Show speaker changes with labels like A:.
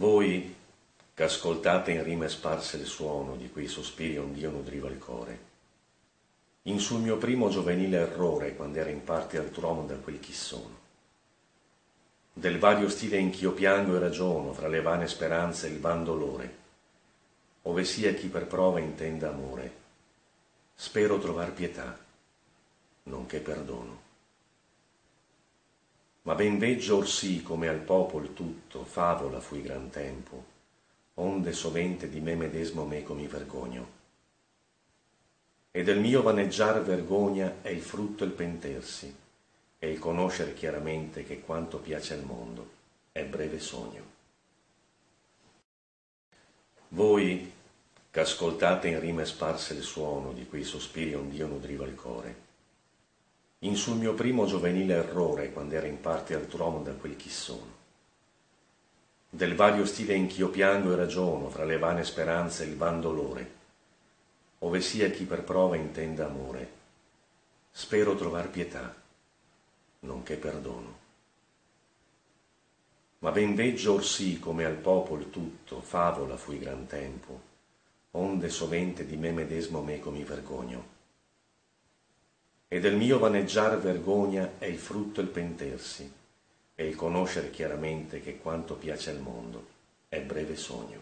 A: Voi che ascoltate in rime sparse il suono di quei sospiri ond'io nudriva il core, in sul mio primo giovenile errore, quando era in parte altr'uomo da quel chi sono, del vario stile in ch'io piango e ragiono fra le vane speranze e il van dolore, ove sia chi per prova intenda amore, spero trovar pietà, nonché perdono. Ma ben veggio or sì come al popol tutto favola fui gran tempo, onde sovente di me medesmo meco mi vergogno. E del mio vaneggiar vergogna è il frutto il pentersi, e il conoscere chiaramente che quanto piace al mondo è breve sogno. Voi che ascoltate in rime sparse il suono di quei sospiri ond'io nudriva il core, in sul mio primo giovenile errore, quando era in parte altr'uomo da quel chi sono. Del vario stile in ch'io piango e ragiono, fra le vane speranze e il van dolore, ove sia chi per prova intenda amore, spero trovar pietà, nonché perdono. Ma ben veggio or sì come al popol tutto favola fui gran tempo, onde sovente di me medesmo meco mi vergogno e del mio vaneggiar vergogna è il frutto il pentersi e il conoscere chiaramente che quanto piace al mondo è breve sogno.